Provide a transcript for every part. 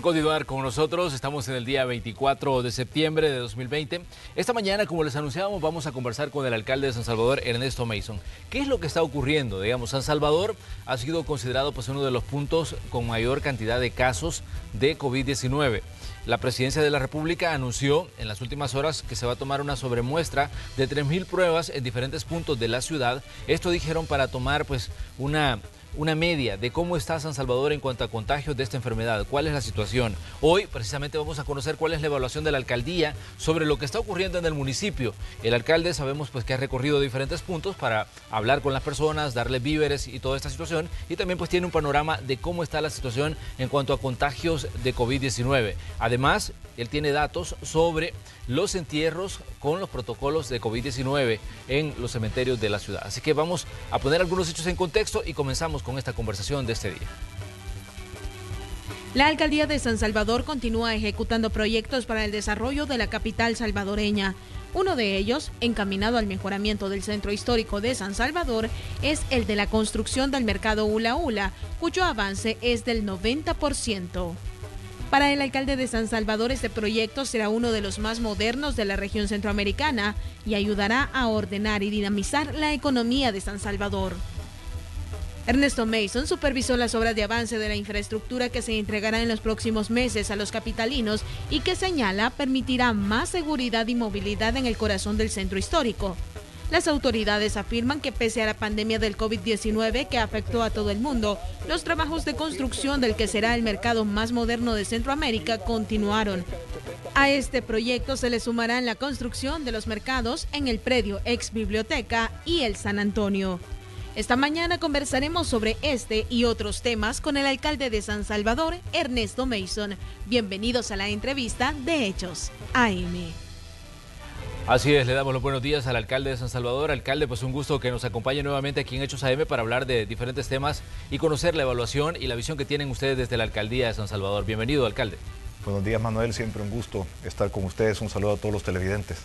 Por continuar con nosotros, estamos en el día 24 de septiembre de 2020. Esta mañana, como les anunciábamos, vamos a conversar con el alcalde de San Salvador, Ernesto Mason. ¿Qué es lo que está ocurriendo? Digamos, San Salvador ha sido considerado pues, uno de los puntos con mayor cantidad de casos de COVID-19. La presidencia de la República anunció en las últimas horas que se va a tomar una sobremuestra de 3.000 pruebas en diferentes puntos de la ciudad. Esto dijeron para tomar pues una una media de cómo está San Salvador en cuanto a contagios de esta enfermedad, cuál es la situación. Hoy precisamente vamos a conocer cuál es la evaluación de la alcaldía sobre lo que está ocurriendo en el municipio. El alcalde sabemos pues que ha recorrido diferentes puntos para hablar con las personas, darles víveres y toda esta situación y también pues tiene un panorama de cómo está la situación en cuanto a contagios de COVID-19. Además, él tiene datos sobre los entierros con los protocolos de COVID-19 en los cementerios de la ciudad. Así que vamos a poner algunos hechos en contexto y comenzamos con esta conversación de este día. La alcaldía de San Salvador continúa ejecutando proyectos para el desarrollo de la capital salvadoreña. Uno de ellos, encaminado al mejoramiento del centro histórico de San Salvador, es el de la construcción del mercado Ula Ula, cuyo avance es del 90%. Para el alcalde de San Salvador, este proyecto será uno de los más modernos de la región centroamericana y ayudará a ordenar y dinamizar la economía de San Salvador. Ernesto Mason supervisó las obras de avance de la infraestructura que se entregará en los próximos meses a los capitalinos y que señala permitirá más seguridad y movilidad en el corazón del centro histórico. Las autoridades afirman que pese a la pandemia del COVID-19 que afectó a todo el mundo, los trabajos de construcción del que será el mercado más moderno de Centroamérica continuaron. A este proyecto se le sumarán la construcción de los mercados en el predio ex biblioteca y el San Antonio. Esta mañana conversaremos sobre este y otros temas con el alcalde de San Salvador, Ernesto Mason. Bienvenidos a la entrevista de Hechos AM. Así es, le damos los buenos días al alcalde de San Salvador. Alcalde, pues un gusto que nos acompañe nuevamente aquí en Hechos AM para hablar de diferentes temas y conocer la evaluación y la visión que tienen ustedes desde la alcaldía de San Salvador. Bienvenido, alcalde. Buenos días, Manuel. Siempre un gusto estar con ustedes. Un saludo a todos los televidentes.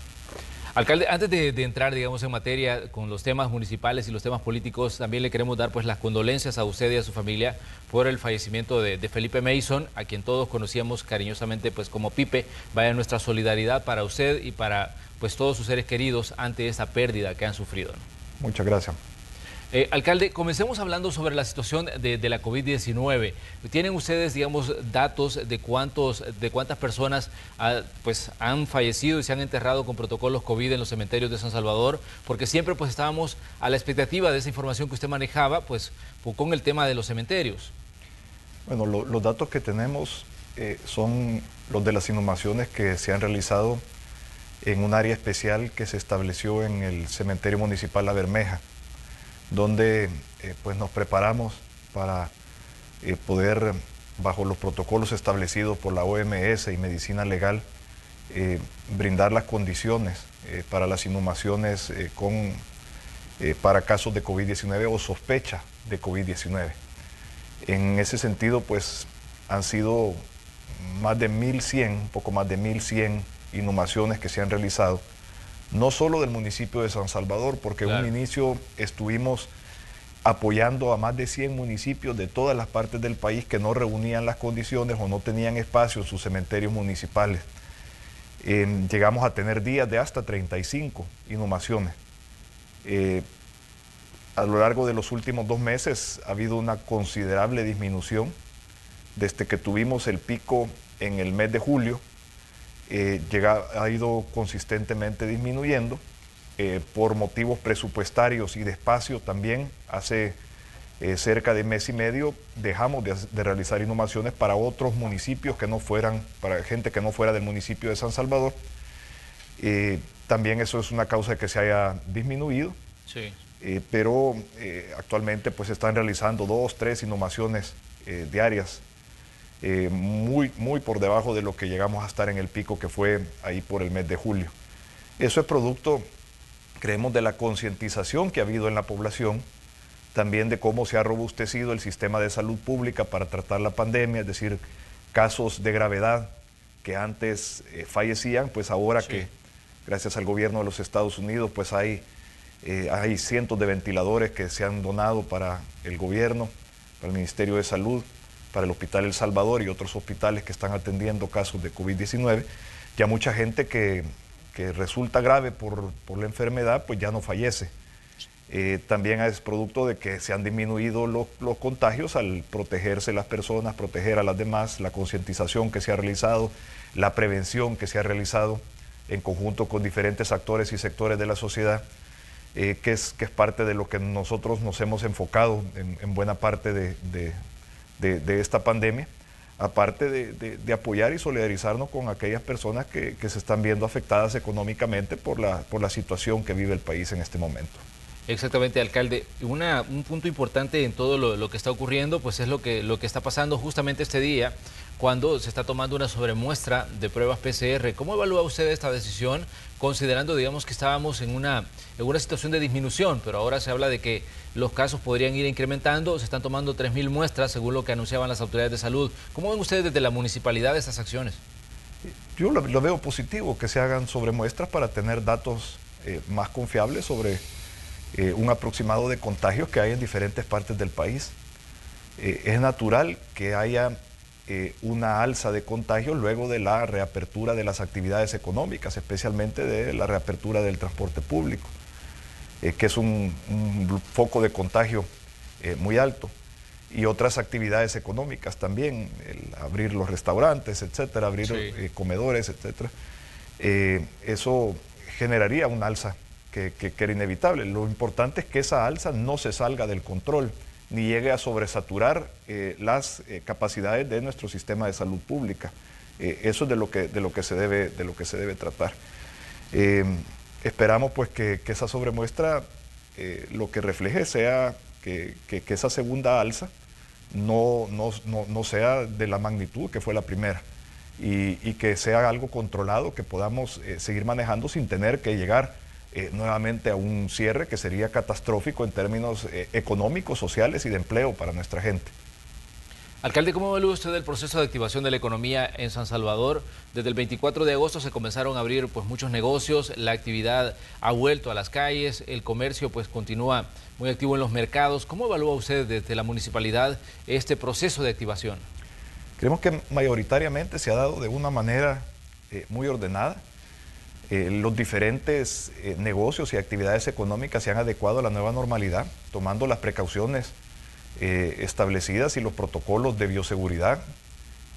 Alcalde, antes de, entrar, digamos, en materia con los temas municipales y los temas políticos, también le queremos dar pues las condolencias a usted y a su familia por el fallecimiento de, de Felipe Mason, a quien todos conocíamos cariñosamente pues como Pipe. Vaya nuestra solidaridad para usted y para pues todos sus seres queridos ante esta pérdida que han sufrido. Muchas gracias. Eh, alcalde, comencemos hablando sobre la situación de, la COVID-19. ¿Tienen ustedes, digamos, datos de cuántos, de cuántas personas ah, pues, han fallecido y se han enterrado con protocolos COVID en los cementerios de San Salvador? Porque siempre pues estábamos a la expectativa de esa información que usted manejaba, pues, con el tema de los cementerios. Bueno, los datos que tenemos eh, son los de las inhumaciones que se han realizado en un área especial que se estableció en el cementerio municipal La Bermeja, donde eh, pues nos preparamos para eh, poder, bajo los protocolos establecidos por la OMS y Medicina Legal, eh, brindar las condiciones para las inhumaciones con, para casos de COVID-19 o sospecha de COVID-19. En ese sentido, pues han sido más de 1.100, un poco más de 1.100 inhumaciones que se han realizado, no solo del municipio de San Salvador, porque en un inicio estuvimos apoyando a más de 100 municipios de todas las partes del país que no reunían las condiciones o no tenían espacio en sus cementerios municipales. llegamos a tener días de hasta 35 inhumaciones. Eh, a lo largo de los últimos dos meses ha habido una considerable disminución desde que tuvimos el pico en el mes de julio eh, ha ido consistentemente disminuyendo eh, por motivos presupuestarios y de espacio también. Hace eh, cerca de mes y medio dejamos de, realizar inhumaciones para otros municipios que no fueran, para gente que no fuera del municipio de San Salvador. también eso es una causa de que se haya disminuido. pero actualmente pues están realizando dos, tres inhumaciones diarias eh, muy, muy por debajo de lo que llegamos a estar en el pico que fue ahí por el mes de julio. Eso es producto, creemos, de la concientización que ha habido en la población, también de cómo se ha robustecido el sistema de salud pública para tratar la pandemia, es decir, casos de gravedad que antes eh, fallecían, pues ahora que gracias al gobierno de los Estados Unidos, pues hay, eh, hay cientos de ventiladores que se han donado para el gobierno, para el Ministerio de Salud, para el Hospital El Salvador y otros hospitales que están atendiendo casos de COVID-19, ya mucha gente que, resulta grave por, la enfermedad, pues ya no fallece. Eh, también es producto de que se han disminuido los, los, contagios al protegerse las personas, proteger a las demás, la concientización que se ha realizado, la prevención que se ha realizado en conjunto con diferentes actores y sectores de la sociedad, eh, que, es, que es parte de lo que nosotros nos hemos enfocado en, buena parte de, esta pandemia, aparte de, apoyar y solidarizarnos con aquellas personas que, se están viendo afectadas económicamente por la, por la situación que vive el país en este momento. Exactamente, alcalde. un punto importante en todo lo, lo, que está ocurriendo, pues es lo que, lo que está pasando justamente este día cuando se está tomando una sobremuestra de pruebas PCR. ¿Cómo evalúa usted esta decisión considerando, digamos, que estábamos en una, en una situación de disminución, pero ahora se habla de que los casos podrían ir incrementando, se están tomando 3.000 muestras según lo que anunciaban las autoridades de salud. ¿Cómo ven ustedes desde la municipalidad estas acciones? Yo lo, veo positivo que se hagan sobremuestras para tener datos eh, más confiables sobre eh, un aproximado de contagios que hay en diferentes partes del país. Eh, es natural que haya eh, una alza de contagios luego de la reapertura de las actividades económicas, especialmente de la reapertura del transporte público, eh, que es un, foco de contagio eh, muy alto. Y otras actividades económicas también, abrir los restaurantes, etcétera, abrir comedores, etcétera. eso generaría una alza que, que era inevitable. Lo importante es que esa alza no se salga del control ni llegue a sobresaturar eh, las eh, capacidades de nuestro sistema de salud pública. Eh, eso es de lo que, se, debe, de lo que se debe tratar. esperamos pues que, esa sobremuestra lo que refleje sea que, esa segunda alza no, no, sea de la magnitud que fue la primera y, y que sea algo controlado, que podamos seguir manejando sin tener que llegar eh, nuevamente a un cierre que sería catastrófico en términos eh, económicos, sociales y de empleo para nuestra gente. Alcalde, ¿cómo evalúa usted el proceso de activación de la economía en San Salvador? Desde el 24 de agosto se comenzaron a abrir pues, muchos negocios, la actividad ha vuelto a las calles, el comercio pues, continúa muy activo en los mercados. ¿Cómo evalúa usted desde la municipalidad este proceso de activación? Creemos que mayoritariamente se ha dado de una manera eh, muy ordenada. Eh, los diferentes eh, negocios y actividades económicas se han adecuado a la nueva normalidad, tomando las precauciones eh, establecidas y los protocolos de bioseguridad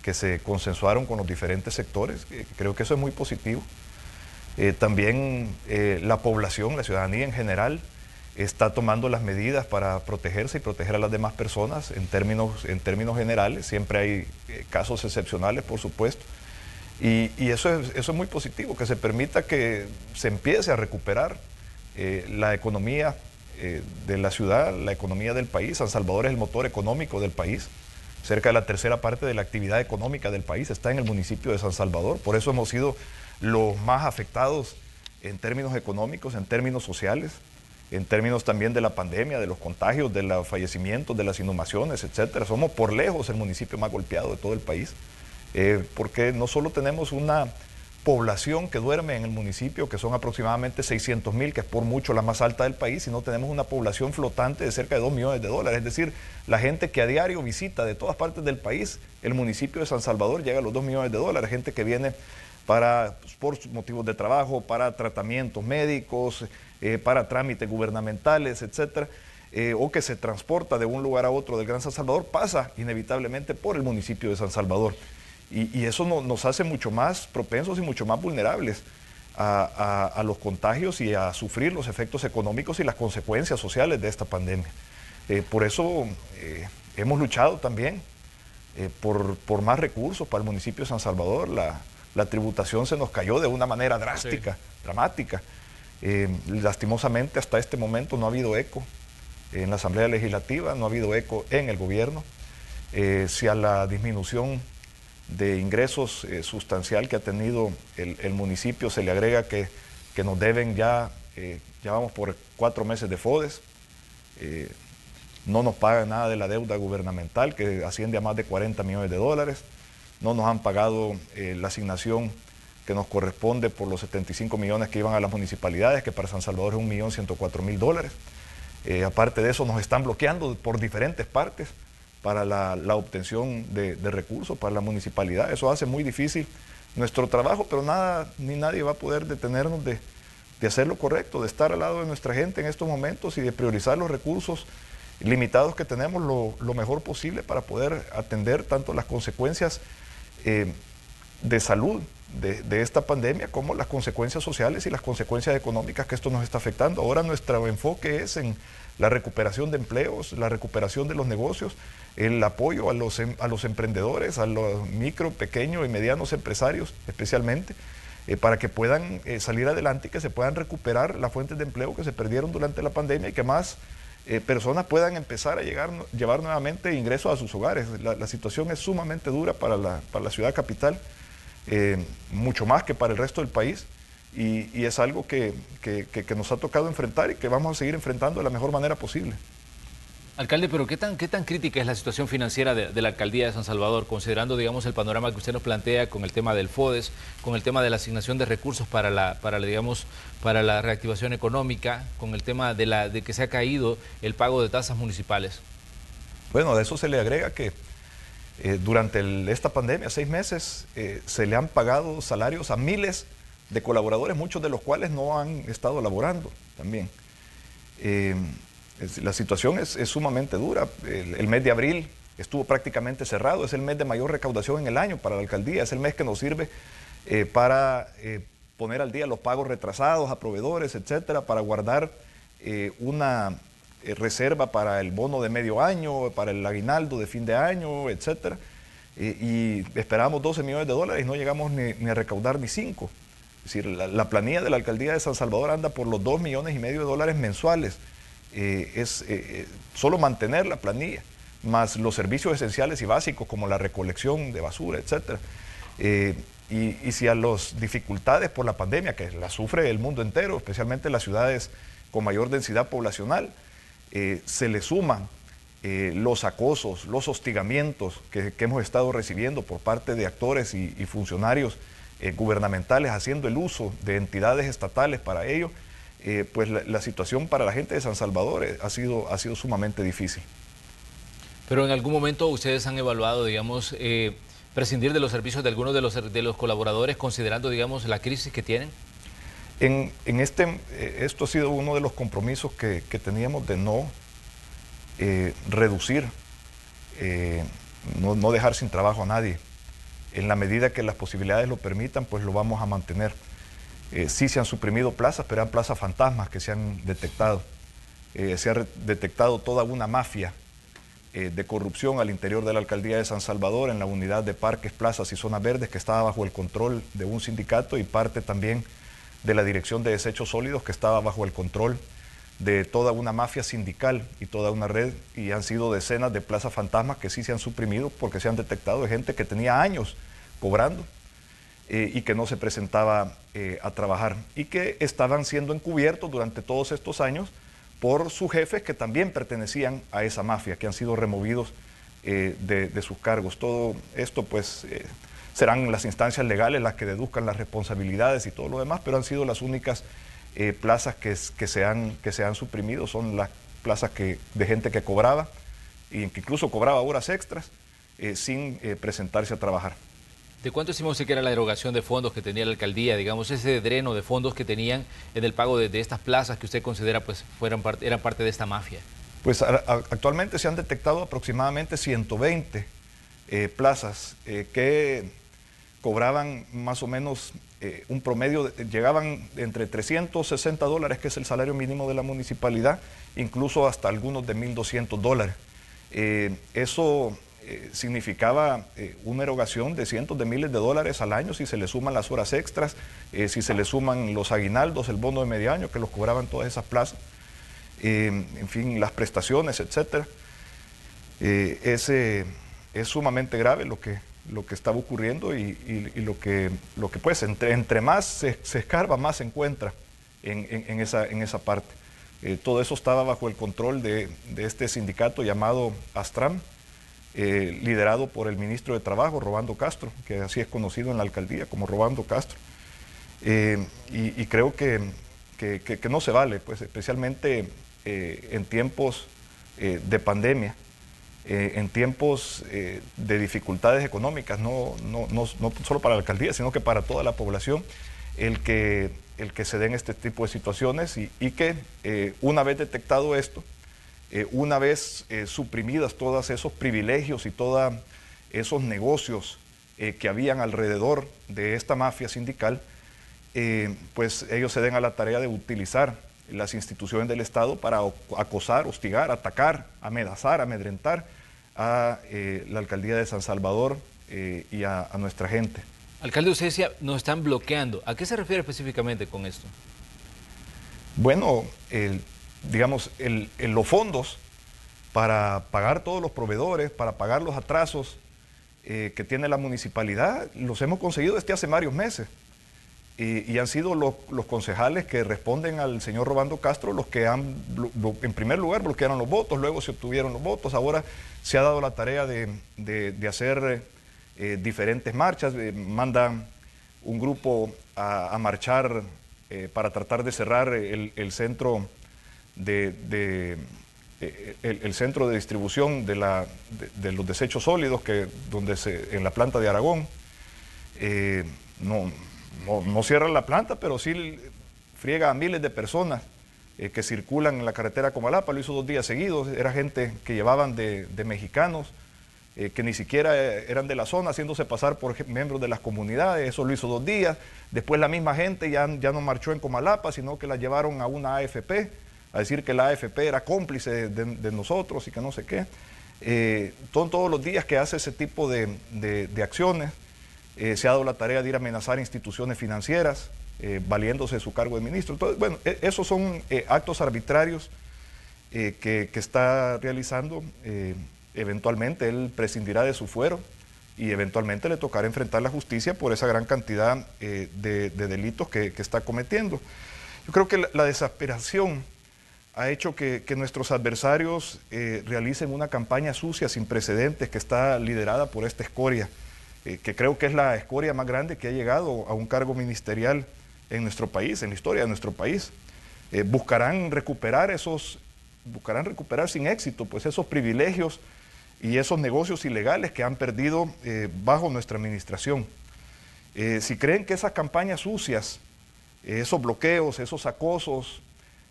que se consensuaron con los diferentes sectores. creo que eso es muy positivo. también la población, la ciudadanía en general, está tomando las medidas para protegerse y proteger a las demás personas en términos, en términos generales. Siempre hay casos excepcionales, por supuesto y, eso, es, eso es muy positivo, que se permita que se empiece a recuperar eh, la economía eh, de la ciudad, la economía del país. San Salvador es el motor económico del país. Cerca de la tercera parte de la actividad económica del país está en el municipio de San Salvador. Por eso hemos sido los más afectados en términos económicos, en términos sociales, en términos también de la pandemia, de los contagios, de los fallecimientos, de las inhumaciones, etcétera. Somos por lejos el municipio más golpeado de todo el país. Eh, porque no solo tenemos una población que duerme en el municipio, que son aproximadamente 600 mil, que es por mucho la más alta del país, sino tenemos una población flotante de cerca de 2 millones de dólares. Es decir, la gente que a diario visita de todas partes del país el municipio de San Salvador llega a los 2 millones de dólares. Gente que viene para, pues, por motivos de trabajo, para tratamientos médicos, eh, para trámites gubernamentales, etcétera. Eh, o que se transporta de un lugar a otro del Gran San Salvador, pasa inevitablemente por el municipio de San Salvador. Y, eso nos hace mucho más propensos y mucho más vulnerables a, los contagios y a sufrir los efectos económicos y las consecuencias sociales de esta pandemia. Eh, por eso eh, hemos luchado también eh, por, más recursos para el municipio de San Salvador. La, tributación se nos cayó de una manera drástica, dramática. lastimosamente hasta este momento no ha habido eco en la Asamblea Legislativa, no ha habido eco en el gobierno. si a la disminución de ingresos eh, sustancial que ha tenido el, municipio. Se le agrega que, nos deben ya, eh, ya vamos por cuatro meses de FODES. Eh, no nos pagan nada de la deuda gubernamental, que asciende a más de 40 millones de dólares. No nos han pagado la asignación que nos corresponde por los 75 millones que iban a las municipalidades, que para San Salvador es 1.104.000 dólares. aparte de eso, nos están bloqueando por diferentes partes para la, obtención de, recursos para la municipalidad. Eso hace muy difícil nuestro trabajo, pero nada ni nadie va a poder detenernos de, hacer lo correcto, de estar al lado de nuestra gente en estos momentos y de priorizar los recursos limitados que tenemos lo, mejor posible para poder atender tanto las consecuencias eh, de salud de, esta pandemia como las consecuencias sociales y las consecuencias económicas que esto nos está afectando. Ahora nuestro enfoque es en la recuperación de empleos, la recuperación de los negocios, el apoyo a los, em, a los emprendedores, a los micro, pequeños y medianos empresarios especialmente, eh, para que puedan eh, salir adelante y que se puedan recuperar las fuentes de empleo que se perdieron durante la pandemia y que más eh, personas puedan empezar a llegar, llevar nuevamente ingresos a sus hogares. La, situación es sumamente dura para la, para la ciudad capital. Mucho más que para el resto del país. Y, es algo que, nos ha tocado enfrentar y que vamos a seguir enfrentando de la mejor manera posible. Alcalde, pero ¿qué tan, qué tan crítica es la situación financiera de, la alcaldía de San Salvador, considerando, digamos, el panorama que usted nos plantea con el tema del FODES, con el tema de la asignación de recursos para la, para, digamos, para la reactivación económica, con el tema de, la, de que se ha caído el pago de tasas municipales? Bueno, a eso se le agrega que eh, durante esta pandemia, seis meses, eh, se le han pagado salarios a miles de colaboradores, muchos de los cuales no han estado laborando también. Eh, la situación es, sumamente dura. El, mes de abril estuvo prácticamente cerrado, es el mes de mayor recaudación en el año para la alcaldía, es el mes que nos sirve para poner al día los pagos retrasados a proveedores, etcétera, para guardar una eh, reserva para el bono de medio año, para el aguinaldo de fin de año, etc. y esperábamos 12 millones de dólares y no llegamos ni, a recaudar ni 5. Es decir, la, planilla de la alcaldía de San Salvador anda por los 2 millones y medio de dólares mensuales. Eh, es eh, solo mantener la planilla, más los servicios esenciales y básicos como la recolección de basura, etc. Y, y, si a las dificultades por la pandemia, que la sufre el mundo entero, especialmente las ciudades con mayor densidad poblacional, eh, se le suman eh, los acosos, los hostigamientos que, hemos estado recibiendo por parte de actores y, funcionarios eh, gubernamentales haciendo el uso de entidades estatales para ello, pues la, situación para la gente de San Salvador ha, sido, ha sido sumamente difícil. Pero en algún momento ustedes han evaluado, digamos, prescindir de los servicios de algunos de los, de los colaboradores considerando, digamos, la crisis que tienen? En, este, eh, esto ha sido uno de los compromisos que, teníamos de no eh, reducir, eh, no, dejar sin trabajo a nadie. En la medida que las posibilidades lo permitan, pues lo vamos a mantener. Sí se han suprimido plazas, pero eran plazas fantasmas que se han detectado. se ha detectado toda una mafia de corrupción al interior de la alcaldía de San Salvador, en la unidad de parques, plazas y zonas verdes, que estaba bajo el control de un sindicato y parte también de la Dirección de Desechos Sólidos que estaba bajo el control de toda una mafia sindical y toda una red y han sido decenas de plazas fantasmas que sí se han suprimido porque se han detectado de gente que tenía años cobrando eh, y que no se presentaba eh, a trabajar y que estaban siendo encubiertos durante todos estos años por sus jefes que también pertenecían a esa mafia, que han sido removidos eh, de, sus cargos. Todo esto pues serán las instancias legales las que deduzcan las responsabilidades y todo lo demás, pero han sido las únicas plazas que, se han, que se han suprimido, son las plazas que, de gente que cobraba y que incluso cobraba horas extras sin presentarse a trabajar. ¿De cuánto usted que era la erogación de fondos que tenía la alcaldía, digamos, ese dreno de fondos que tenían en el pago de, estas plazas que usted considera pues fueran eran parte de esta mafia? Pues actualmente se han detectado aproximadamente 120 plazas que cobraban más o menos eh, un promedio, llegaban entre 360 dólares, que es el salario mínimo de la municipalidad, incluso hasta algunos de 1.200 dólares. Eh, eso eh, significaba una erogación de cientos de miles de dólares al año si se le suman las horas extras, si se le suman los aguinaldos, el bono de medio año que los cobraban todas esas plazas, en fin, las prestaciones, etc. ese es sumamente grave lo que, lo que estaba ocurriendo y, lo, que, lo que pues entre, entre más se, escarba, más se encuentra en, esa, en esa parte. Eh, todo eso estaba bajo el control de, este sindicato llamado Astram, eh, liderado por el ministro de Trabajo, Robando Castro, que así es conocido en la alcaldía como Robando Castro. Eh, y, creo que, que, no se vale, pues especialmente en tiempos de pandemia en tiempos de dificultades económicas, no, no, no, solo para la alcaldía, sino que para toda la población, el que, el que se den este tipo de situaciones y que una vez detectado esto, una vez suprimidas todos esos privilegios y todos esos negocios que habían alrededor de esta mafia sindical, pues ellos se den a la tarea de utilizar las instituciones del Estado para acosar, hostigar, atacar, amenazar, amedrentar a eh, la alcaldía de San Salvador eh, y a, nuestra gente. Alcalde, usted decía, nos están bloqueando. ¿A qué se refiere específicamente con esto? Bueno, digamos, los fondos para pagar todos los proveedores, para pagar los atrasos eh, que tiene la municipalidad, los hemos conseguido desde hace varios meses. Y, han sido los, concejales que responden al señor Robando Castro los que han, en primer lugar, bloquearon los votos, luego se obtuvieron los votos, ahora se ha dado la tarea de, hacer eh, diferentes marchas, eh, mandan un grupo a, marchar eh, para tratar de cerrar el, centro de, el, centro de distribución de, los desechos sólidos que, donde en la planta de Aragón. no, no, cierra la planta, pero sí friega a miles de personas eh, que circulan en la carretera Comalapa, lo hizo dos días seguidos, era gente que llevaban de, mexicanos, eh, que ni siquiera eh, eran de la zona, haciéndose pasar por miembros de las comunidades, eso lo hizo dos días, después la misma gente ya, ya no marchó en Comalapa, sino que la llevaron a una AFP, a decir que la AFP era cómplice de, nosotros y que no sé qué. son todos los días que hace ese tipo de, acciones. Eh, se ha dado la tarea de ir a amenazar instituciones financieras, eh, valiéndose de su cargo de ministro. Entonces, bueno, e, esos son eh, actos arbitrarios que, está realizando. eventualmente él prescindirá de su fuero y eventualmente le tocará enfrentar la justicia por esa gran cantidad de, delitos que, está cometiendo. Yo creo que la, desesperación ha hecho que, nuestros adversarios realicen una campaña sucia sin precedentes que está liderada por esta escoria eh, que creo que es la escoria más grande que ha llegado a un cargo ministerial en nuestro país, en la historia de nuestro país. Eh, buscarán recuperar esos, buscarán recuperar sin éxito, pues esos privilegios y esos negocios ilegales que han perdido eh, bajo nuestra administración. si creen que esas campañas sucias, esos bloqueos, esos acosos,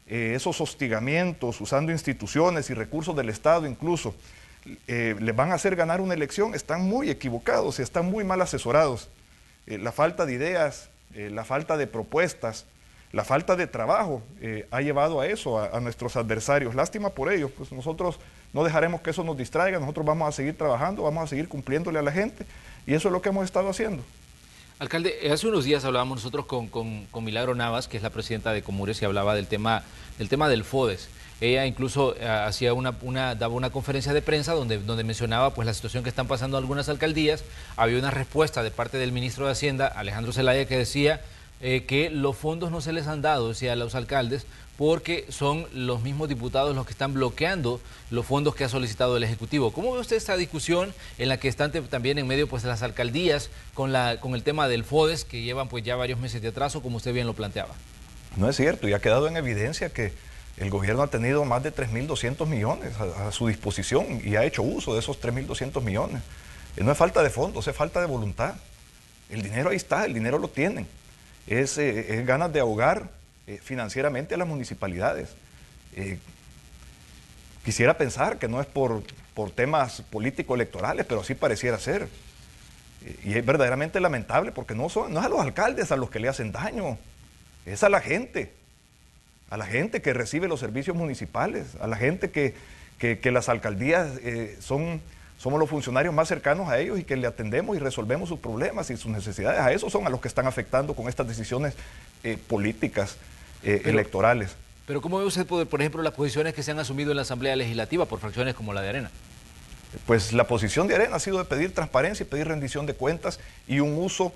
esos hostigamientos, usando instituciones y recursos del Estado incluso, eh, les van a hacer ganar una elección, están muy equivocados y están muy mal asesorados. Eh, la falta de ideas, eh, la falta de propuestas, la falta de trabajo ha llevado a eso, a, nuestros adversarios. Lástima por ello, pues nosotros no dejaremos que eso nos distraiga, nosotros vamos a seguir trabajando, vamos a seguir cumpliéndole a la gente y eso es lo que hemos estado haciendo. Alcalde, hace unos días hablábamos nosotros con, con Milagro Navas, que es la presidenta de Comures, y hablaba del tema del, tema del FODES. Ella incluso eh, hacía una, daba una conferencia de prensa donde, donde mencionaba pues, la situación que están pasando algunas alcaldías. Había una respuesta de parte del ministro de Hacienda, Alejandro Zelaya, que decía eh, que los fondos no se les han dado a los alcaldes porque son los mismos diputados los que están bloqueando los fondos que ha solicitado el Ejecutivo. ¿Cómo ve usted esta discusión en la que están también en medio pues, las alcaldías con, la, con el tema del FODES, que llevan pues, ya varios meses de atraso, como usted bien lo planteaba? No es cierto, y ha quedado en evidencia que el gobierno ha tenido más de 3.200 millones a, su disposición y ha hecho uso de esos 3.200 millones. Eh, no es falta de fondos, es falta de voluntad. El dinero ahí está, el dinero lo tienen. Es, eh, ganas de ahogar eh, financieramente a las municipalidades. quisiera pensar que no es por, por temas político-electorales, pero sí pareciera ser. y es verdaderamente lamentable porque no, son, no es a los alcaldes a los que le hacen daño, es a la gente a la gente que recibe los servicios municipales, a la gente que, las alcaldías eh, son, somos los funcionarios más cercanos a ellos y que le atendemos y resolvemos sus problemas y sus necesidades. A esos son a los que están afectando con estas decisiones eh, políticas eh, electorales. Pero ¿cómo ve usted, por ejemplo, las posiciones que se han asumido en la Asamblea Legislativa por fracciones como la de Arena? Pues la posición de Arena ha sido de pedir transparencia y pedir rendición de cuentas y un uso,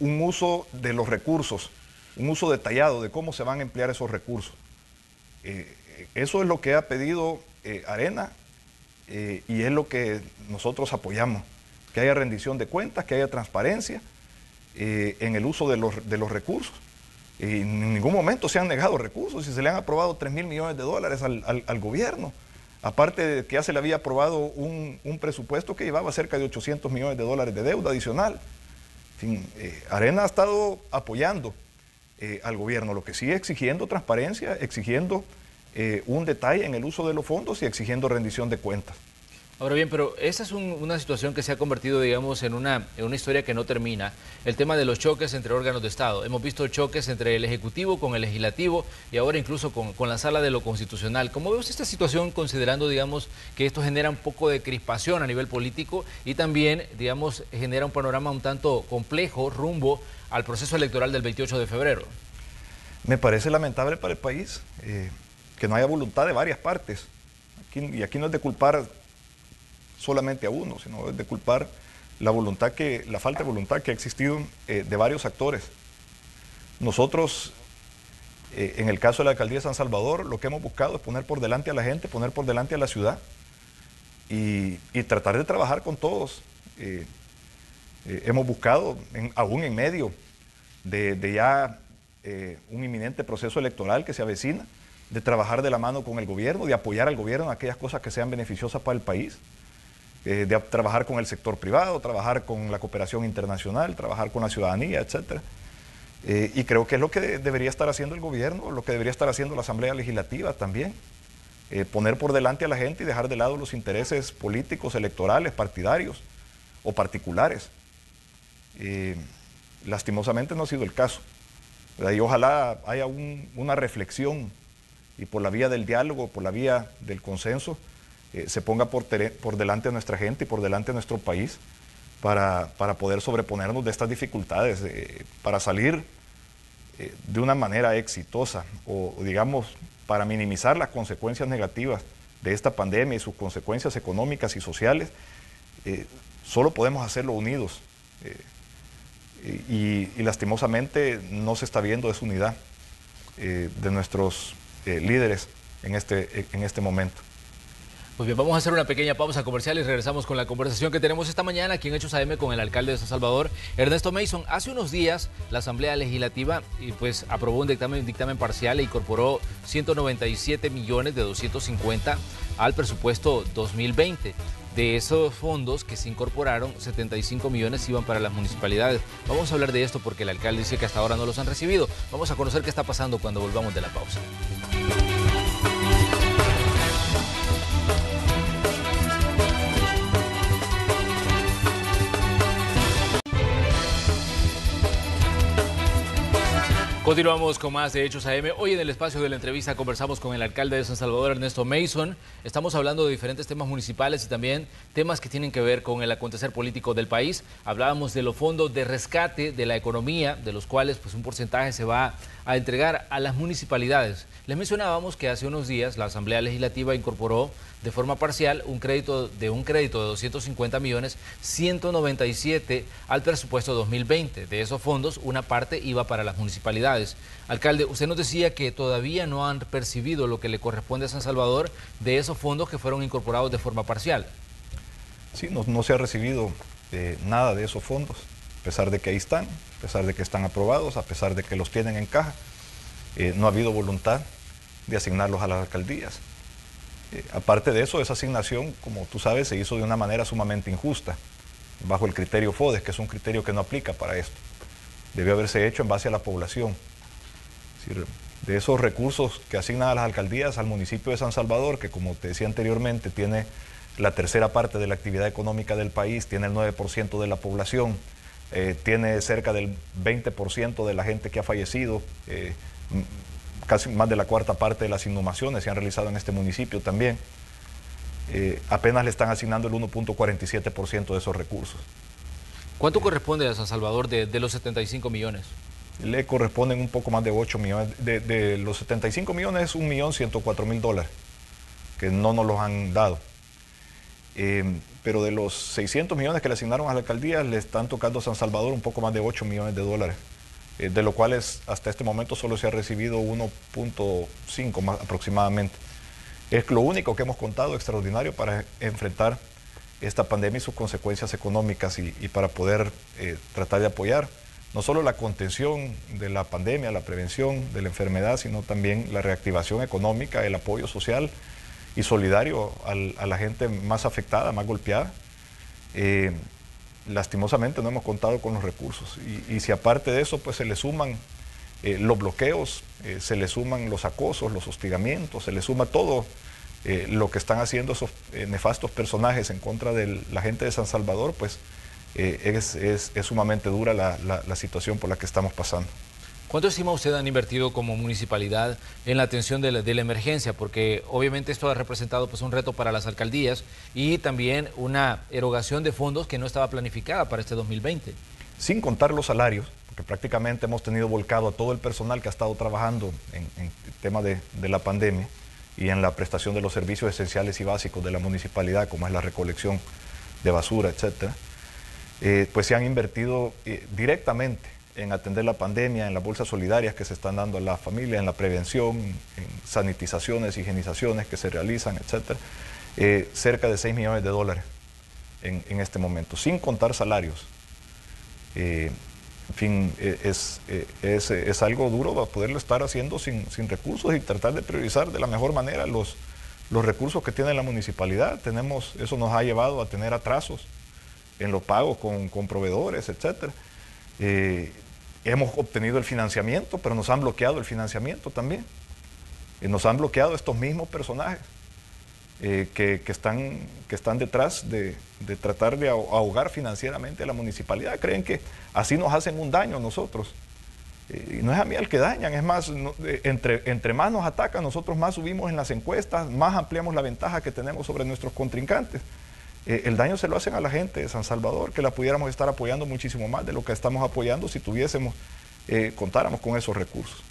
un uso de los recursos un uso detallado de cómo se van a emplear esos recursos. Eh, eso es lo que ha pedido eh, Arena eh, y es lo que nosotros apoyamos, que haya rendición de cuentas, que haya transparencia en el uso de los, de los recursos. Y en ningún momento se han negado recursos y se le han aprobado 3 mil millones de dólares al, gobierno. aparte de que ya se le había aprobado un, presupuesto que llevaba cerca de 800 millones de dólares de deuda adicional. Eh, Arena ha estado apoyando eh, al gobierno, lo que sigue exigiendo transparencia, exigiendo eh, un detalle en el uso de los fondos y exigiendo rendición de cuentas. Ahora bien, pero esa es una situación que se ha convertido, digamos, en una, en una historia que no termina. El tema de los choques entre órganos de Estado. Hemos visto choques entre el Ejecutivo con el Legislativo y ahora incluso con, con la Sala de lo Constitucional. ¿Cómo vemos esta situación considerando, digamos, que esto genera un poco de crispación a nivel político y también, digamos, genera un panorama un tanto complejo rumbo al proceso electoral del 28 de febrero? Me parece lamentable para el país eh, que no haya voluntad de varias partes. y aquí no es de culpar solamente a uno, sino de culpar la voluntad que, la falta de voluntad que ha existido eh, de varios actores. Nosotros, eh, en el caso de la alcaldía de San Salvador, lo que hemos buscado es poner por delante a la gente, poner por delante a la ciudad y, tratar de trabajar con todos. Eh, hemos buscado, aún en medio de, de ya un inminente proceso electoral que se avecina, de trabajar de la mano con el gobierno, de apoyar al gobierno en aquellas cosas que sean beneficiosas para el país. Eh, de trabajar con el sector privado, trabajar con la cooperación internacional, trabajar con la ciudadanía, etc. Eh, y creo que es lo que debería estar haciendo el gobierno, lo que debería estar haciendo la Asamblea Legislativa también. Eh, poner por delante a la gente y dejar de lado los intereses políticos, electorales, partidarios o particulares. lastimosamente no ha sido el caso. Y ojalá haya una reflexión y por la vía del diálogo, por la vía del consenso, eh, se ponga por, delante a nuestra gente y por delante a nuestro país para, poder sobreponernos de estas dificultades, eh, para salir eh, de una manera exitosa o, digamos para minimizar las consecuencias negativas de esta pandemia y sus consecuencias económicas y sociales, solo podemos hacerlo unidos. Y, lastimosamente no se está viendo esa unidad de nuestros líderes en este, en este momento. Pues bien, vamos a hacer una pequeña pausa comercial y regresamos con la conversación que tenemos esta mañana aquí en Hechos AM con el alcalde de San Salvador, Ernesto Mason. Hace unos días la Asamblea Legislativa pues aprobó un dictamen, dictamen parcial e incorporó 197 millones de 250 al presupuesto 2020. De esos fondos que se incorporaron, 75 millones iban para las municipalidades. Vamos a hablar de esto porque el alcalde dice que hasta ahora no los han recibido. Vamos a conocer qué está pasando cuando volvamos de la pausa. Continuamos con más de Hechos AM. Hoy en el espacio de la entrevista conversamos con el alcalde de San Salvador, Ernesto Mason. Estamos hablando de diferentes temas municipales y también temas que tienen que ver con el acontecer político del país. Hablábamos de los fondos de rescate de la economía, de los cuales pues, un porcentaje se va a entregar a las municipalidades. Les mencionábamos que hace unos días la Asamblea Legislativa incorporó de forma parcial un crédito de un crédito de 250 millones, 197 al presupuesto 2020. De esos fondos, una parte iba para las municipalidades. Alcalde, usted nos decía que todavía no han percibido lo que le corresponde a San Salvador de esos fondos que fueron incorporados de forma parcial. Sí, no, se ha recibido eh, nada de esos fondos, a pesar de que ahí están, a pesar de que están aprobados, a pesar de que los tienen en caja. Eh, no ha habido voluntad de asignarlos a las alcaldías. Eh, aparte de eso, esa asignación, como tú sabes, se hizo de una manera sumamente injusta, bajo el criterio FODES, que es un criterio que no aplica para esto. Debió haberse hecho en base a la población. de esos recursos que asignan a las alcaldías al municipio de San Salvador, que como te decía anteriormente, tiene la tercera parte de la actividad económica del país, tiene el 9% de la población, eh, tiene cerca del 20% de la gente que ha fallecido, eh, casi más de la cuarta parte de las inhumaciones se han realizado en este municipio también. Eh, apenas le están asignando el 1.47% de esos recursos. ¿Cuánto corresponde a San Salvador de, los 75 millones? Le corresponden un poco más de 8 millones. De, los 75 millones es 1.104.000 dólares, que no nos los han dado. Eh, pero de los 600 millones que le asignaron a la alcaldía, le están tocando a San Salvador un poco más de 8 millones de dólares. Eh, de lo cual hasta este momento solo se ha recibido 1.5 aproximadamente. Es lo único que hemos contado extraordinario para enfrentar esta pandemia y sus consecuencias económicas y, para poder eh, tratar de apoyar no solo la contención de la pandemia, la prevención de la enfermedad, sino también la reactivación económica, el apoyo social y solidario a la gente más afectada, más golpeada. Eh, lastimosamente no hemos contado con los recursos. Y, si aparte de eso, pues se le suman eh, los bloqueos, eh, se le suman los acosos, los hostigamientos, se le suma todo lo que están haciendo esos nefastos personajes en contra de la gente de San Salvador, pues es, sumamente dura la situación por la que estamos pasando. ¿Cuánto estima usted han invertido como municipalidad en la atención de la, emergencia? Porque obviamente esto ha representado pues, un reto para las alcaldías y también una erogación de fondos que no estaba planificada para este 2020. Sin contar los salarios, porque prácticamente hemos tenido volcado a todo el personal que ha estado trabajando en, el tema de, la pandemia y en la prestación de los servicios esenciales y básicos de la municipalidad, como es la recolección de basura, etcétera, eh, pues se han invertido eh, directamente en atender la pandemia, en las bolsas solidarias que se están dando a la familia, en la prevención, en sanitizaciones, higienizaciones que se realizan, etc. Eh, cerca de 6 millones de dólares en, este momento, sin contar salarios. Eh, en fin, eh, es, es, algo duro poderlo estar haciendo sin, recursos y tratar de priorizar de la mejor manera los, los recursos que tiene la municipalidad. Tenemos, eso nos ha llevado a tener atrasos en los pagos con, con proveedores, etcétera hemos obtenido el financiamiento, pero nos han bloqueado el financiamiento también. Y nos han bloqueado estos mismos personajes eh, que, están, detrás de, tratar de ahogar financieramente a la municipalidad. Creen que así nos hacen un daño a nosotros. Eh, y no es a mí el que dañan, es más, eh, entre más nos atacan, nosotros más subimos en las encuestas, más ampliamos la ventaja que tenemos sobre nuestros contrincantes. Eh, el daño se lo hacen a la gente de San Salvador, que la pudiéramos estar apoyando muchísimo más de lo que estamos apoyando si tuviésemos, eh, contáramos con esos recursos.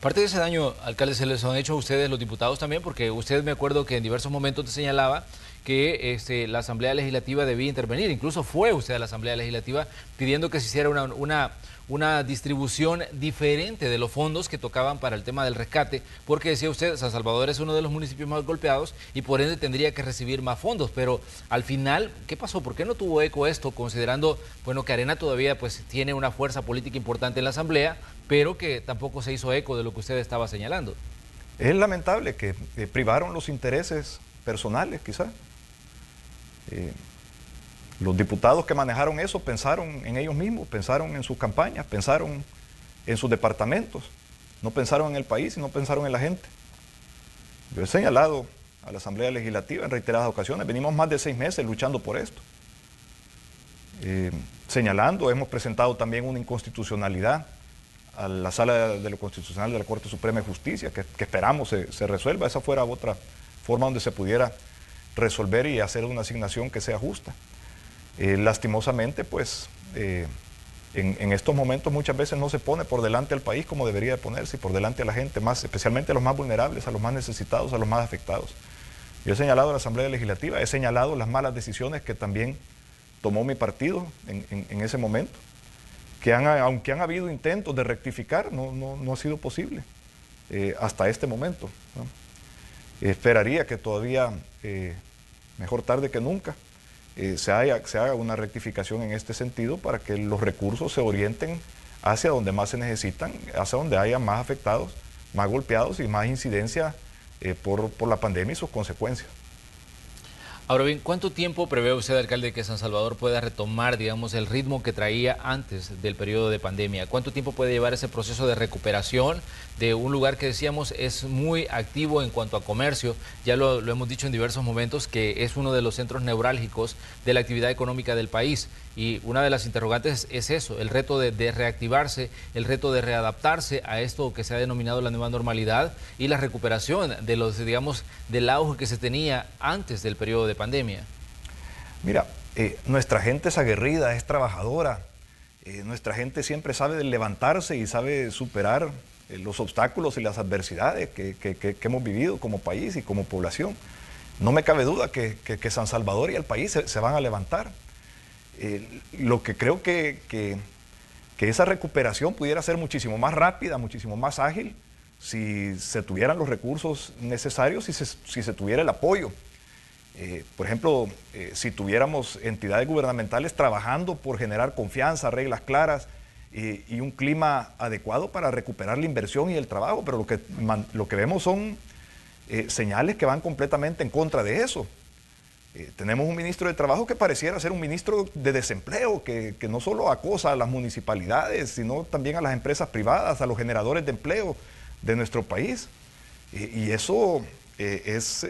Parte de ese daño, alcalde, se les han hecho a ustedes los diputados también, porque usted me acuerdo que en diversos momentos te señalaba que este, la Asamblea Legislativa debía intervenir. Incluso fue usted a la Asamblea Legislativa pidiendo que se hiciera una, una una distribución diferente de los fondos que tocaban para el tema del rescate, porque decía usted, San Salvador es uno de los municipios más golpeados y por ende tendría que recibir más fondos, pero al final, ¿qué pasó? ¿Por qué no tuvo eco esto, considerando, bueno, que Arena todavía pues tiene una fuerza política importante en la Asamblea, pero que tampoco se hizo eco de lo que usted estaba señalando? Es lamentable que privaron los intereses personales, quizás. Eh, los diputados que manejaron eso pensaron en ellos mismos, pensaron en sus campañas, pensaron en sus departamentos, no pensaron en el país y no pensaron en la gente. Yo he señalado a la Asamblea Legislativa en reiteradas ocasiones, venimos más de seis meses luchando por esto. Eh, señalando, hemos presentado también una inconstitucionalidad a la Sala de lo Constitucional de la Corte Suprema de Justicia, que, esperamos se, se, resuelva. Esa fuera otra forma donde se pudiera resolver y hacer una asignación que sea justa. Eh, lastimosamente, pues eh, en, estos momentos muchas veces no se pone por delante al país como debería de ponerse por delante a la gente, más, especialmente a los más vulnerables, a los más necesitados, a los más afectados. Yo he señalado a la Asamblea Legislativa, he señalado las malas decisiones que también tomó mi partido en, ese momento, que aunque han habido intentos de rectificar, no, ha sido posible eh, hasta este momento. Esperaría que todavía, mejor tarde que nunca, eh, se, haga una rectificación en este sentido para que los recursos se orienten hacia donde más se necesitan, hacia donde haya más afectados, más golpeados y más incidencia eh, por, por la pandemia y sus consecuencias. Ahora bien, ¿cuánto tiempo prevé usted, alcalde, que San Salvador pueda retomar, digamos, el ritmo que traía antes del periodo de pandemia? ¿Cuánto tiempo puede llevar ese proceso de recuperación de un lugar que decíamos es muy activo en cuanto a comercio? Ya lo, hemos dicho en diversos momentos que es uno de los centros neurálgicos de la actividad económica del país. Y una de las interrogantes es eso, el reto de, reactivarse, el reto de readaptarse a esto que se ha denominado la nueva normalidad y la recuperación de los, digamos, del auge que se tenía antes del periodo de pandemia? Mira, eh, nuestra gente es aguerrida, es trabajadora. Eh, nuestra gente siempre sabe levantarse y sabe superar eh, los obstáculos y las adversidades que, hemos vivido como país y como población. No me cabe duda que, San Salvador y el país se, van a levantar. Lo que creo que, esa recuperación pudiera ser muchísimo más rápida, muchísimo más ágil, si se tuvieran los recursos necesarios y si se tuviera el apoyo eh, por ejemplo, eh, si tuviéramos entidades gubernamentales trabajando por generar confianza, reglas claras y, un clima adecuado para recuperar la inversión y el trabajo, pero lo que, lo que vemos son eh, señales que van completamente en contra de eso. Eh, tenemos un ministro de Trabajo que pareciera ser un ministro de desempleo, que, no solo acosa a las municipalidades, sino también a las empresas privadas, a los generadores de empleo de nuestro país. y eso, es,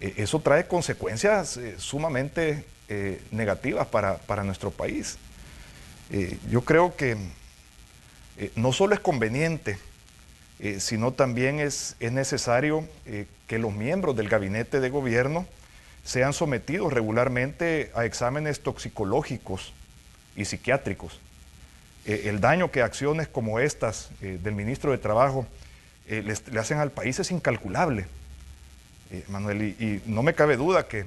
eso trae consecuencias sumamente negativas para, para, nuestro país. yo creo que no solo es conveniente eh, sino también es, es necesario eh, que los miembros del gabinete de gobierno sean sometidos regularmente a exámenes toxicológicos y psiquiátricos. Eh, el daño que acciones como estas del ministro de Trabajo le hacen al país es incalculable. Manuel, y, no me cabe duda que,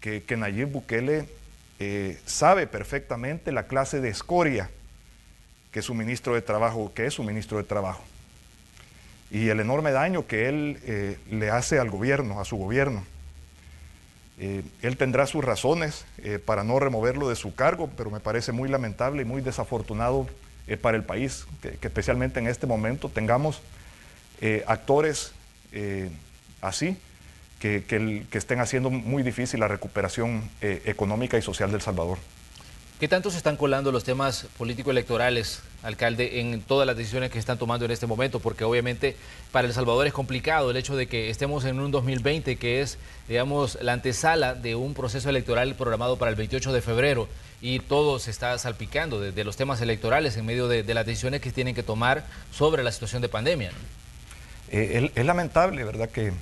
que, que Nayib Bukele sabe perfectamente la clase de escoria que su ministro de Trabajo, que es su ministro de Trabajo y el enorme daño que él eh, le hace al gobierno, a su gobierno. Eh, él tendrá sus razones eh, para no removerlo de su cargo, pero me parece muy lamentable y muy desafortunado para el país, que, especialmente en este momento tengamos actores así, que, que estén haciendo muy difícil la recuperación económica y social del Salvador. ¿Qué tanto se están colando los temas político-electorales, alcalde, en todas las decisiones que están tomando en este momento? Porque obviamente para El Salvador es complicado el hecho de que estemos en un 2020 que es, digamos, la antesala de un proceso electoral programado para el 28 de febrero y todo se está salpicando de, los temas electorales en medio de, las decisiones que tienen que tomar sobre la situación de pandemia. Eh, es, lamentable, ¿verdad?, que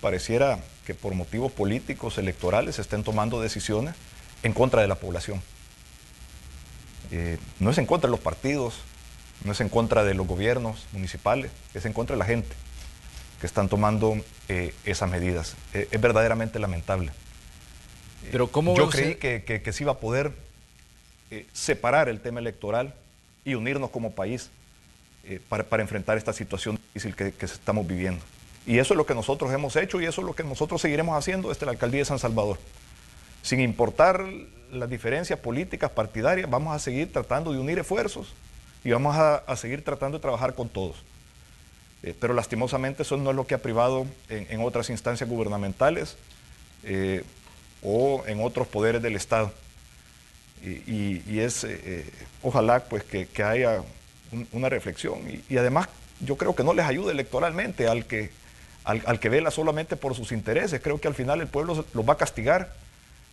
pareciera que por motivos políticos, electorales, se estén tomando decisiones en contra de la población. Eh, no es en contra de los partidos, no es en contra de los gobiernos municipales, es en contra de la gente que están tomando eh, esas medidas. Eh, es verdaderamente lamentable. Pero ¿cómo Yo creí que, que, se iba a poder separar el tema electoral y unirnos como país para, para, enfrentar esta situación difícil que, que estamos viviendo. Y eso es lo que nosotros hemos hecho y eso es lo que nosotros seguiremos haciendo desde la alcaldía de San Salvador. Sin importar las diferencias políticas, partidarias, vamos a seguir tratando de unir esfuerzos y vamos a, seguir tratando de trabajar con todos. Eh, pero lastimosamente eso no es lo que ha privado en, otras instancias gubernamentales eh, o en otros poderes del Estado. Y, es, eh, ojalá pues que, haya una reflexión. Y, además yo creo que no les ayuda electoralmente al que, al, al que vela solamente por sus intereses. Creo que al final el pueblo los va a castigar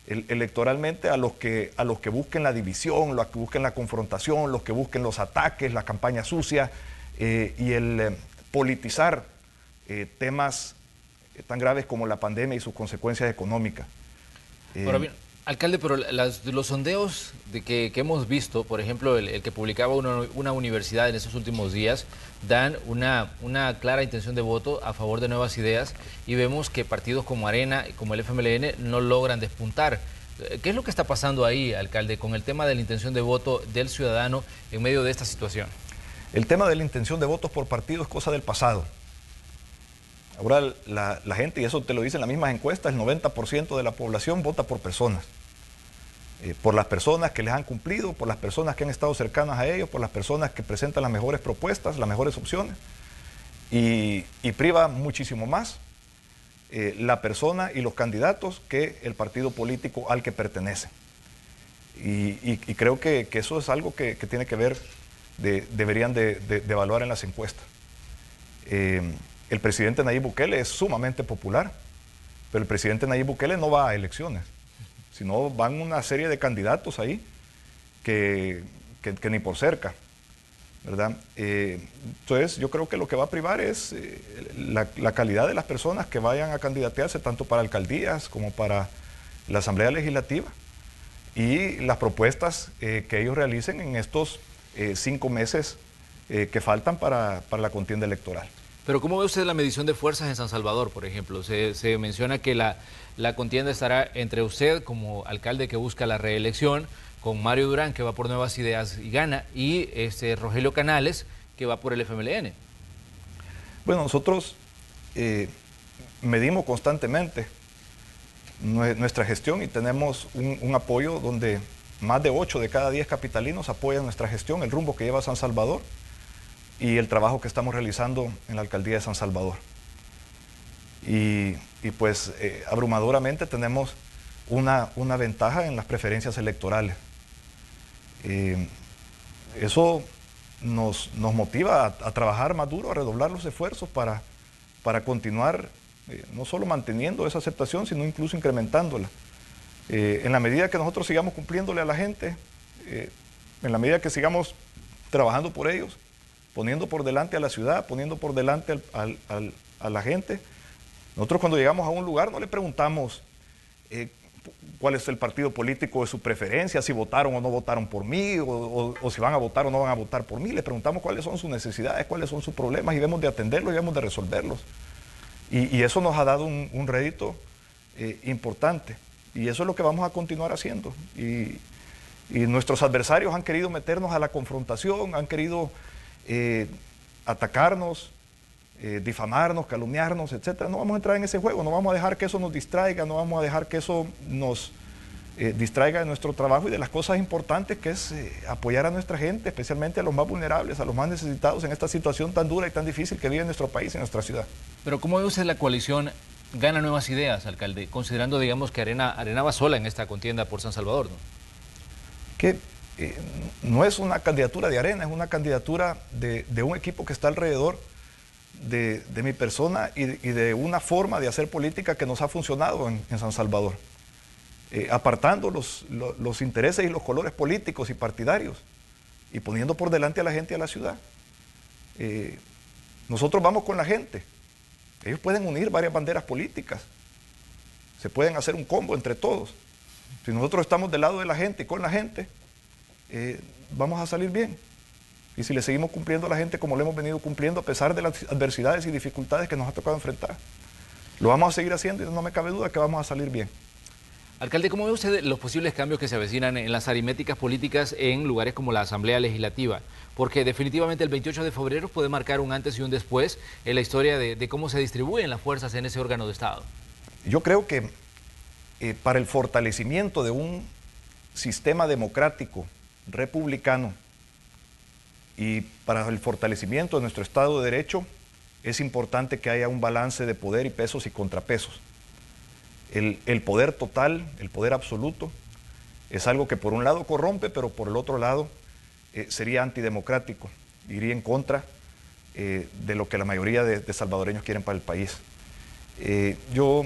electoralmente a los, que, a los que busquen la división, los que busquen la confrontación, los que busquen los ataques, la campaña sucia eh, y el eh, politizar eh, temas tan graves como la pandemia y sus consecuencias económicas. Alcalde, pero los sondeos de que, hemos visto, por ejemplo, el, que publicaba una, universidad en estos últimos días, dan una, una, clara intención de voto a favor de nuevas ideas y vemos que partidos como Arena y como el FMLN no logran despuntar. Eh, ¿Qué es lo que está pasando ahí, alcalde, con el tema de la intención de voto del ciudadano en medio de esta situación? El tema de la intención de votos por partido es cosa del pasado. Ahora la, gente, y eso te lo dicen las mismas encuestas, el 90% de la población vota por personas. Eh, por las personas que les han cumplido, por las personas que han estado cercanas a ellos, por las personas que presentan las mejores propuestas, las mejores opciones. Y, priva muchísimo más eh, la persona y los candidatos que el partido político al que pertenece. Y, creo que, eso es algo que, tiene que ver, deberían de, evaluar en las encuestas. Eh, el presidente Nayib Bukele es sumamente popular, pero el presidente Nayib Bukele no va a elecciones, sino van una serie de candidatos ahí que, ni por cerca. ¿verdad? Eh, entonces, yo creo que lo que va a privar es eh, la, calidad de las personas que vayan a candidatearse, tanto para alcaldías como para la Asamblea Legislativa, y las propuestas eh, que ellos realicen en estos cinco meses que faltan para la contienda electoral. Pero ¿cómo ve usted la medición de fuerzas en San Salvador, por ejemplo? Se, menciona que la, contienda estará entre usted como alcalde que busca la reelección, con Mario Durán que va por Nuevas Ideas y gana, y este, Rogelio Canales que va por el FMLN. Bueno, nosotros eh, medimos constantemente nuestra gestión y tenemos un, un apoyo donde más de 8 de cada 10 capitalinos apoyan nuestra gestión, el rumbo que lleva San Salvador y el trabajo que estamos realizando en la alcaldía de San Salvador. Y, pues eh, abrumadoramente tenemos una, una, ventaja en las preferencias electorales. Eh, eso nos, nos motiva a, trabajar más duro, a redoblar los esfuerzos para, para continuar eh, no solo manteniendo esa aceptación, sino incluso incrementándola. en la medida que nosotros sigamos cumpliéndole a la gente, en la medida que sigamos trabajando por ellos, poniendo por delante a la ciudad, poniendo por delante a la gente, nosotros cuando llegamos a un lugar no le preguntamos eh, cuál es el partido político de su preferencia, si votaron o no votaron por mí, o, si van a votar o no van a votar por mí. Le preguntamos cuáles son sus necesidades, cuáles son sus problemas y debemos de atenderlos y debemos de resolverlos. Y, eso nos ha dado un, rédito eh, importante. Y eso es lo que vamos a continuar haciendo. Y, nuestros adversarios han querido meternos a la confrontación, han querido eh, atacarnos, eh, difamarnos, calumniarnos, etcétera. No vamos a entrar en ese juego, no vamos a dejar que eso nos distraiga, no vamos a dejar que eso nos eh, distraiga de nuestro trabajo y de las cosas importantes que es eh, apoyar a nuestra gente, especialmente a los más vulnerables, a los más necesitados en esta situación tan dura y tan difícil que vive nuestro país y nuestra ciudad. Pero ¿cómo ve usted la coalición gana nuevas ideas, alcalde, considerando, digamos, que Arena, Arena va sola en esta contienda por San Salvador? ¿no? Que no es una candidatura de Arena, es una candidatura de, de un equipo que está alrededor de, mi persona y, de una forma de hacer política que nos ha funcionado en, San Salvador, eh, apartando los, intereses y los colores políticos y partidarios y poniendo por delante a la gente y a la ciudad. Eh, nosotros vamos con la gente. Ellos pueden unir varias banderas políticas. Se pueden hacer un combo entre todos. Si nosotros estamos del lado de la gente y con la gente, eh, vamos a salir bien. Y si le seguimos cumpliendo a la gente como lo hemos venido cumpliendo a pesar de las adversidades y dificultades que nos ha tocado enfrentar. Lo vamos a seguir haciendo y no me cabe duda que vamos a salir bien. Alcalde, ¿cómo ve usted los posibles cambios que se avecinan en las aritméticas políticas en lugares como la Asamblea Legislativa? Porque definitivamente el 28 de febrero puede marcar un antes y un después en la historia de, cómo se distribuyen las fuerzas en ese órgano de Estado. Yo creo que eh, para el fortalecimiento de un sistema democrático republicano y para el fortalecimiento de nuestro Estado de Derecho es importante que haya un balance de poder y pesos y contrapesos. El, poder total, el poder absoluto, es algo que por un lado corrompe, pero por el otro lado eh, sería antidemocrático, iría en contra eh, de lo que la mayoría de, salvadoreños quieren para el país. Eh, yo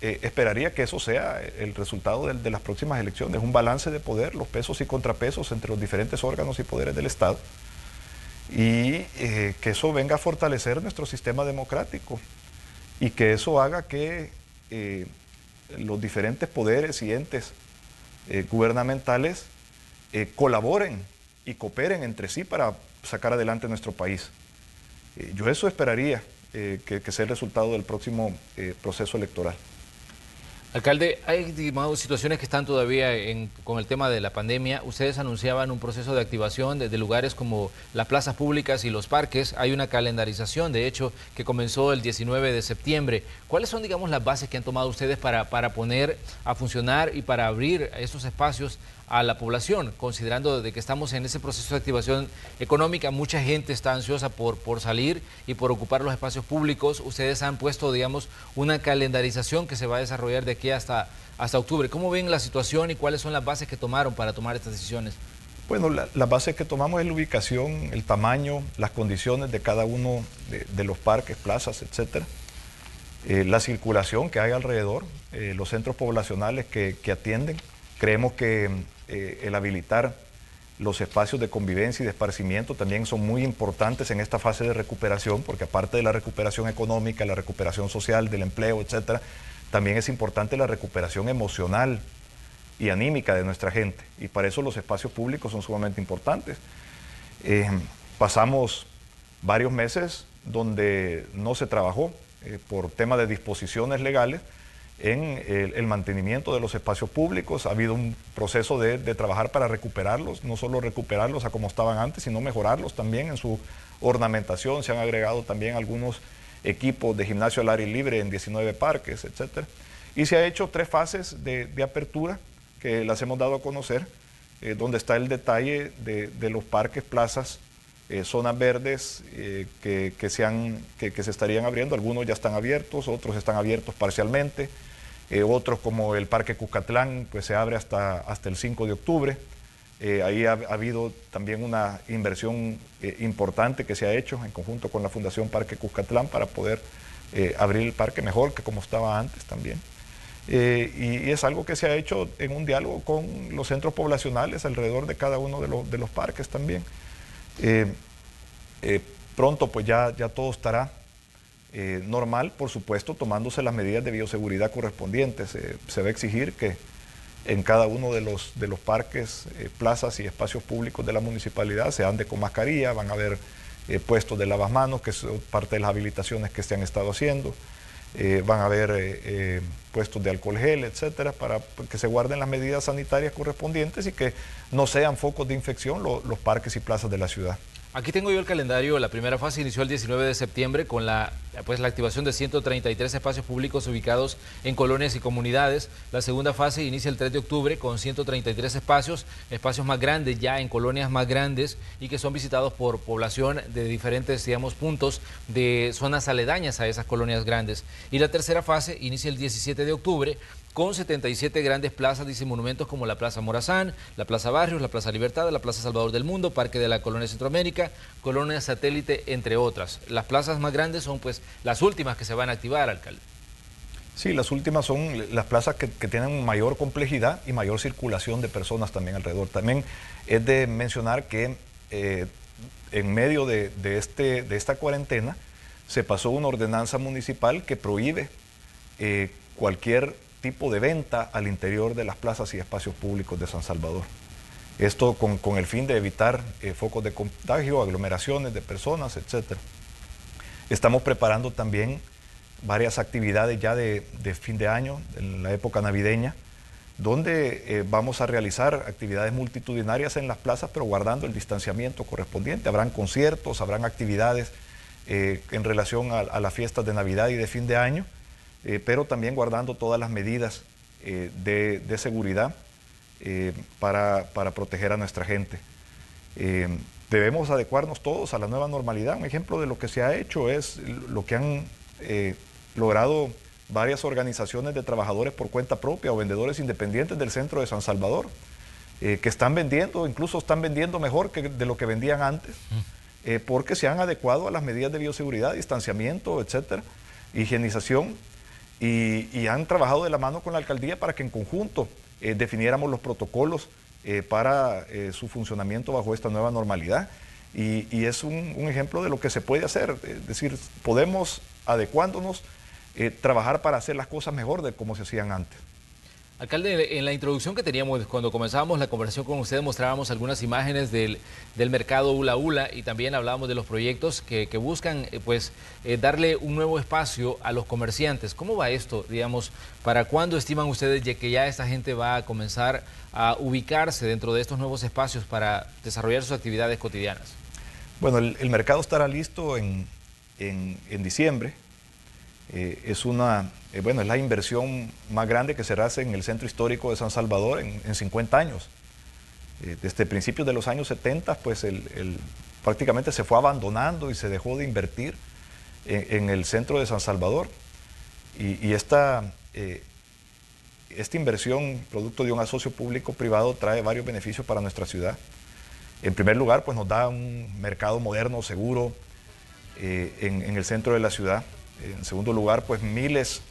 esperaría que eso sea el resultado de, las próximas elecciones, un balance de poder, los pesos y contrapesos entre los diferentes órganos y poderes del Estado y eh, que eso venga a fortalecer nuestro sistema democrático y que eso haga que eh, los diferentes poderes y entes eh, gubernamentales colaboren y cooperen entre sí para sacar adelante nuestro país. yo eso esperaría que, que, sea el resultado del próximo proceso electoral. Alcalde, hay situaciones que están todavía con el tema de la pandemia. Ustedes anunciaban un proceso de activación de, lugares como las plazas públicas y los parques. Hay una calendarización, de hecho, que comenzó el 19 de septiembre. ¿Cuáles son, digamos, las bases que han tomado ustedes para, para poner a funcionar y para abrir esos espacios a la población, considerando de que estamos en ese proceso de activación económica, mucha gente está ansiosa por, por salir y por ocupar los espacios públicos. Ustedes han puesto, digamos, una calendarización que se va a desarrollar de aquí hasta, hasta octubre. ¿Cómo ven la situación y cuáles son las bases que tomaron para tomar estas decisiones? Bueno, la, las bases que tomamos es la ubicación, el tamaño, las condiciones de cada uno de, los parques, plazas, etcétera. Eh, la circulación que hay alrededor, eh, los centros poblacionales que, que atienden. Creemos que eh, el habilitar los espacios de convivencia y de esparcimiento también son muy importantes en esta fase de recuperación, porque aparte de la recuperación económica, la recuperación social, del empleo, etcétera, también es importante la recuperación emocional y anímica de nuestra gente. Y para eso los espacios públicos son sumamente importantes. Eh, pasamos varios meses donde no se trabajó eh, por tema de disposiciones legales en el, mantenimiento de los espacios públicos. Ha habido un proceso de, trabajar para recuperarlos, no solo recuperarlos a como estaban antes, sino mejorarlos también en su ornamentación. Se han agregado también algunos equipos de gimnasio al aire libre en 19 parques, etc. Y se ha hecho tres fases de, apertura que las hemos dado a conocer, eh, donde está el detalle de, los parques, plazas zonas verdes que, se que, se estarían abriendo, algunos ya están abiertos, otros están abiertos parcialmente, otros como el Parque Cuscatlán pues se abre hasta, hasta el 5 de octubre. ahí ha, habido también una inversión importante que se ha hecho en conjunto con la Fundación Parque Cuscatlán para poder abrir el parque mejor que como estaba antes también. Eh, y, es algo que se ha hecho en un diálogo con los centros poblacionales alrededor de cada uno de, los parques también. Eh, eh, pronto pues ya, ya todo estará normal, por supuesto, tomándose las medidas de bioseguridad correspondientes. se va a exigir que en cada uno de los, de los parques, plazas y espacios públicos de la municipalidad se ande con mascarilla, van a haber puestos de lavasmanos, que es parte de las habilitaciones que se han estado haciendo. Eh, van a haber eh, eh, puestos de alcohol gel, etcétera, para que se guarden las medidas sanitarias correspondientes y que no sean focos de infección los parques y plazas de la ciudad. Aquí tengo yo el calendario. La primera fase inició el 19 de septiembre con la, pues, la activación de 133 espacios públicos ubicados en colonias y comunidades. La segunda fase inicia el 3 de octubre con 133 espacios, espacios más grandes ya en colonias más grandes y que son visitados por población de diferentes, digamos, puntos de zonas aledañas a esas colonias grandes. Y la tercera fase inicia el 17 de octubre con 77 grandes plazas, dice monumentos como la Plaza Morazán, la Plaza Barrios, la Plaza Libertad, la Plaza Salvador del Mundo, Parque de la Colonia Centroamérica, Colonia Satélite, entre otras. Las plazas más grandes son pues las últimas que se van a activar, alcalde. Sí, las últimas son las plazas que, tienen mayor complejidad y mayor circulación de personas también alrededor. También es de mencionar que eh, en medio de, este, de esta cuarentena se pasó una ordenanza municipal que prohíbe eh, cualquier tipo de venta al interior de las plazas y espacios públicos de San Salvador. Esto con, el fin de evitar eh, focos de contagio, aglomeraciones de personas, etc. Estamos preparando también varias actividades ya de, fin de año, en la época navideña, donde eh, vamos a realizar actividades multitudinarias en las plazas, pero guardando el distanciamiento correspondiente. Habrán conciertos, habrán actividades eh, en relación a las fiestas de Navidad y de fin de año eh, pero también guardando todas las medidas eh, de, seguridad eh, para, proteger a nuestra gente. debemos adecuarnos todos a la nueva normalidad. Un ejemplo de lo que se ha hecho es lo que han logrado varias organizaciones de trabajadores por cuenta propia o vendedores independientes del centro de San Salvador, que están vendiendo, incluso están vendiendo mejor que de lo que vendían antes, porque se han adecuado a las medidas de bioseguridad, distanciamiento, etcétera, higienización y, han trabajado de la mano con la alcaldía para que en conjunto eh, definiéramos los protocolos eh, para eh, su funcionamiento bajo esta nueva normalidad. Y, es un, ejemplo de lo que se puede hacer, es decir, podemos, adecuándonos, trabajar para hacer las cosas mejor de como se hacían antes. Alcalde, en la introducción que teníamos cuando comenzábamos la conversación con usted, mostrábamos algunas imágenes del, mercado Ula Ula y también hablábamos de los proyectos que, buscan eh, pues, eh, darle un nuevo espacio a los comerciantes. ¿Cómo va esto, digamos? ¿Para cuándo estiman ustedes que ya esta gente va a comenzar a ubicarse dentro de estos nuevos espacios para desarrollar sus actividades cotidianas? Bueno, el, mercado estará listo en diciembre. Eh, es una, eh, bueno, es la inversión más grande que se hace en el centro histórico de San Salvador en, 50 años. Eh, desde principios de los años 70, pues prácticamente se fue abandonando y se dejó de invertir en, el centro de San Salvador. Y, esta, esta inversión, producto de un asocio público-privado, trae varios beneficios para nuestra ciudad. En primer lugar, pues nos da un mercado moderno, seguro, en, en el centro de la ciudad. En segundo lugar, pues miles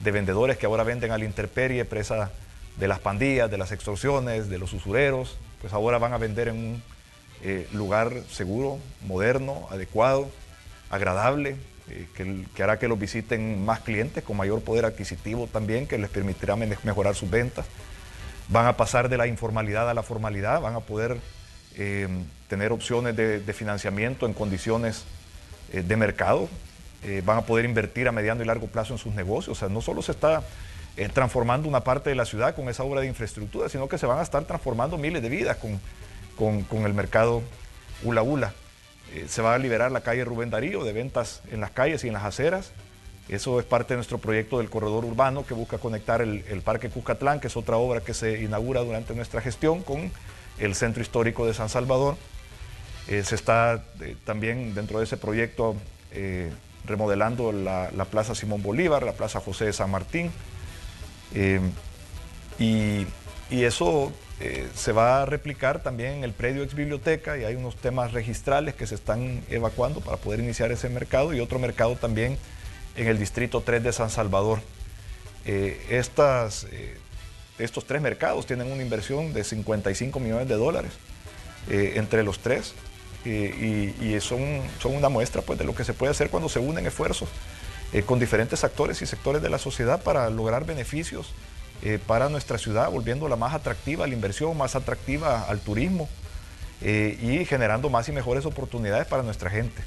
de vendedores que ahora venden a la intemperie, presa de las pandillas, de las extorsiones, de los usureros, pues ahora van a vender en un eh, lugar seguro, moderno, adecuado, agradable, eh, que, hará que los visiten más clientes con mayor poder adquisitivo también, que les permitirá mejorar sus ventas. Van a pasar de la informalidad a la formalidad, van a poder eh, tener opciones de, de, financiamiento en condiciones de mercado, eh, van a poder invertir a mediano y largo plazo en sus negocios. O sea, no solo se está eh, transformando una parte de la ciudad con esa obra de infraestructura, sino que se van a estar transformando miles de vidas con, con, el mercado Ula Ula. Eh, se va a liberar la calle Rubén Darío de ventas en las calles y en las aceras. Eso es parte de nuestro proyecto del corredor urbano que busca conectar el, Parque Cuscatlán, que es otra obra que se inaugura durante nuestra gestión, con el centro histórico de San Salvador. se está también dentro de ese proyecto remodelando la, Plaza Simón Bolívar, la Plaza José de San Martín. y, y, eso se va a replicar también en el predio ex biblioteca y hay unos temas registrales que se están evacuando para poder iniciar ese mercado y otro mercado también en el distrito 3 de San Salvador. Eh, estas, eh, estos tres mercados tienen una inversión de 55 millones de dólares eh, entre los tres y, son, son, una muestra pues, de lo que se puede hacer cuando se unen esfuerzos con diferentes actores y sectores de la sociedad para lograr beneficios para nuestra ciudad, volviéndola más atractiva a la inversión, más atractiva al turismo y generando más y mejores oportunidades para nuestra gente.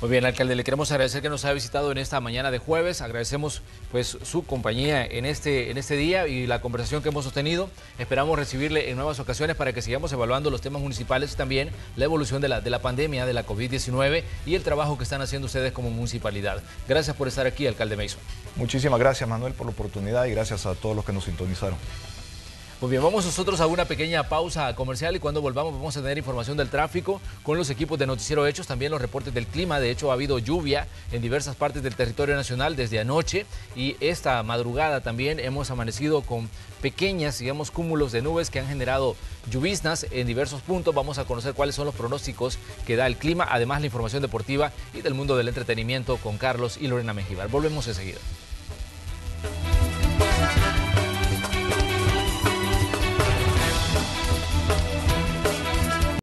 Muy bien, alcalde, le queremos agradecer que nos haya visitado en esta mañana de jueves. Agradecemos pues su compañía en este, en este día y la conversación que hemos sostenido. Esperamos recibirle en nuevas ocasiones para que sigamos evaluando los temas municipales y también la evolución de la, de la pandemia, de la COVID-19 y el trabajo que están haciendo ustedes como municipalidad. Gracias por estar aquí, alcalde Mason. Muchísimas gracias, Manuel, por la oportunidad y gracias a todos los que nos sintonizaron. Muy bien, vamos nosotros a una pequeña pausa comercial y cuando volvamos vamos a tener información del tráfico con los equipos de Noticiero Hechos, también los reportes del clima. De hecho, ha habido lluvia en diversas partes del territorio nacional desde anoche y esta madrugada también hemos amanecido con pequeñas, digamos, cúmulos de nubes que han generado lluvisnas en diversos puntos. Vamos a conocer cuáles son los pronósticos que da el clima, además la información deportiva y del mundo del entretenimiento con Carlos y Lorena Mejibar. Volvemos enseguida.